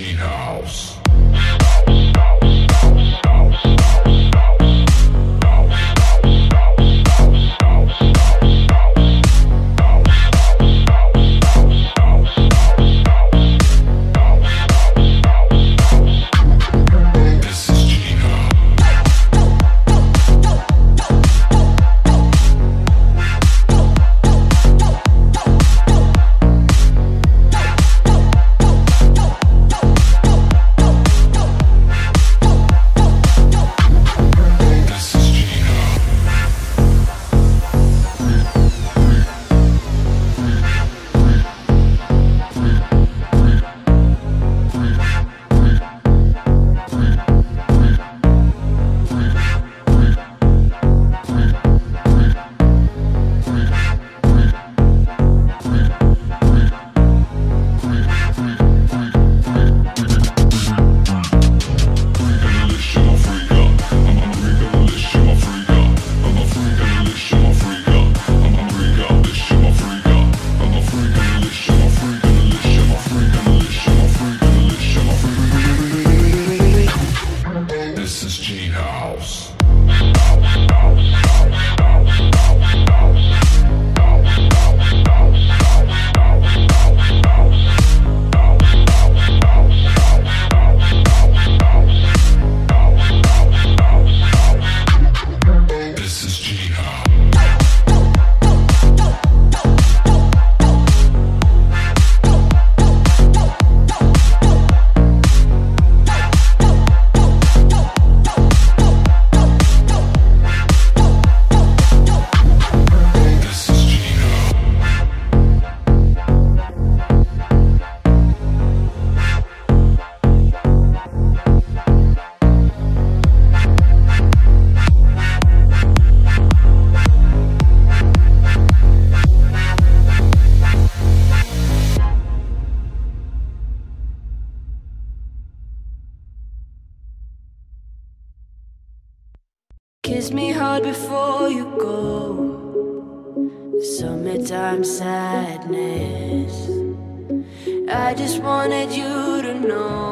Machine House. house, house, house sadness. I just wanted you to know.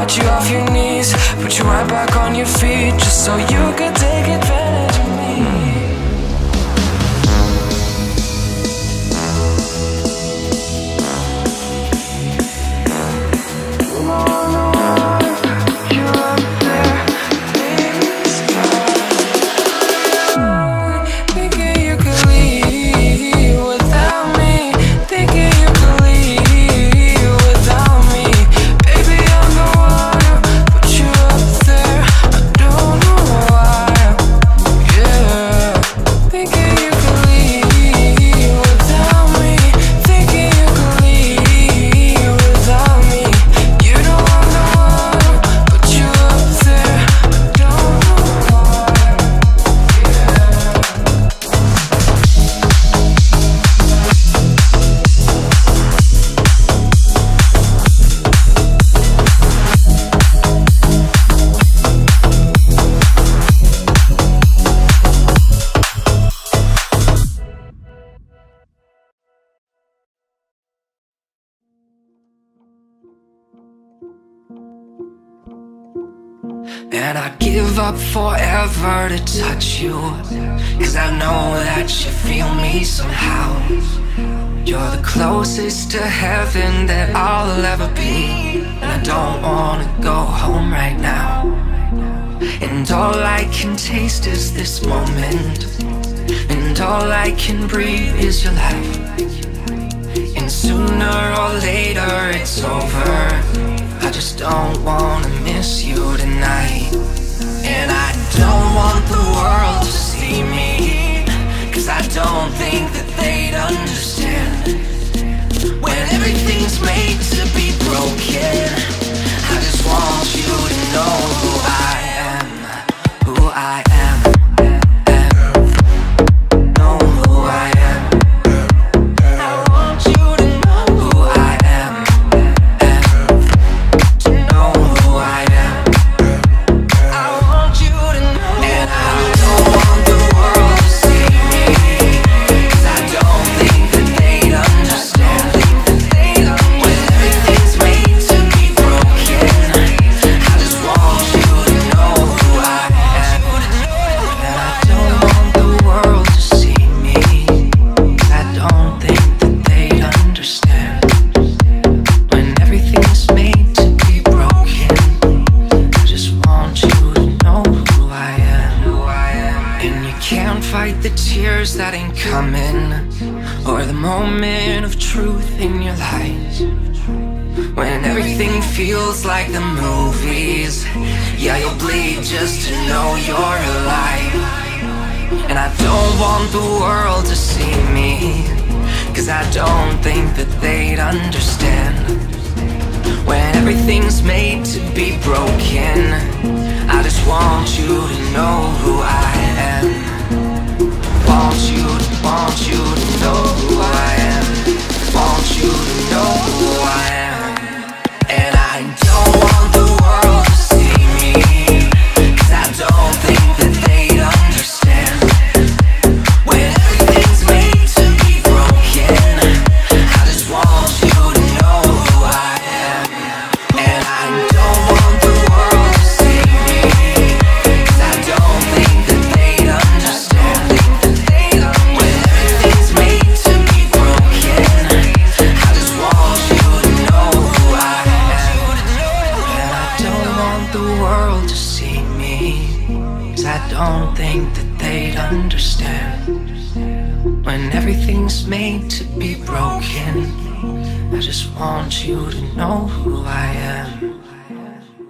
Got you off your knees, put you right back on your feet Just so you could take advantage. closest to heaven that I'll ever be. And I don't wanna go home right now. And all I can taste is this moment. And all I can breathe is your life And sooner or later it's over. I just don't wanna miss you tonight. And I don't want the world to see me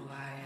life.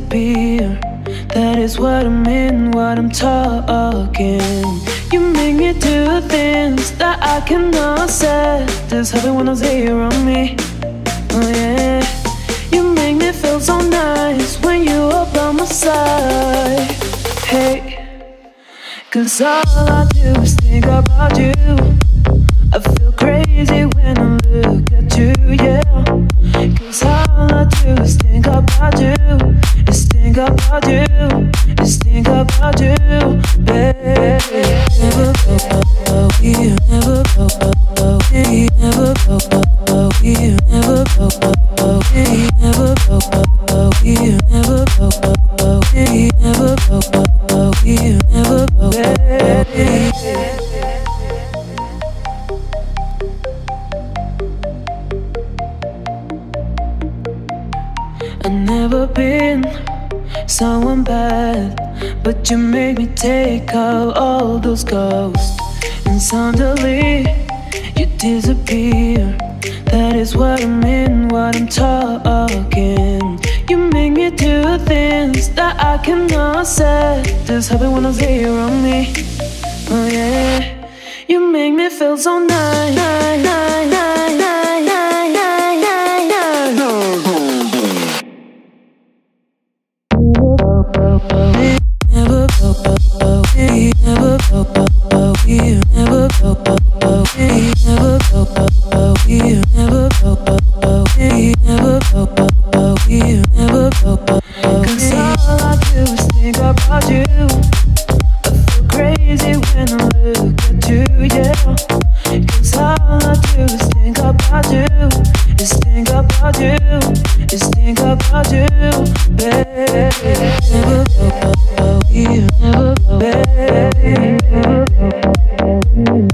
Disappear. That is what I'm in, what I'm talking. You make me do things that I cannot say. This happen when I see you on me. Oh yeah. You make me feel so nice when you are by my side. Hey. Cause all I do is think about you. I feel crazy when I look at you, yeah. Cause all I do is think about you. Think about you. Is think about you, baby. Never go away, never go away, never go away, never go away, about you, is think about you, baby. Never go never go baby. Baby.